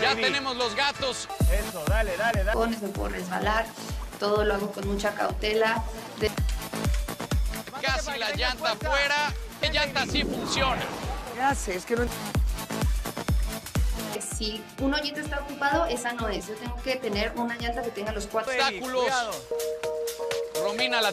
Ya tenemos los gatos. Eso, dale, dale, dale. Me puedo resbalar, todo lo hago con mucha cautela. De- Casi la llanta afuera. ¿Qué llanta sí funciona? ¿Qué hace? Es que no... Si un hoyito está ocupado, esa no es. Yo tengo que tener una llanta que tenga los cuatro. Obstáculos. Romina la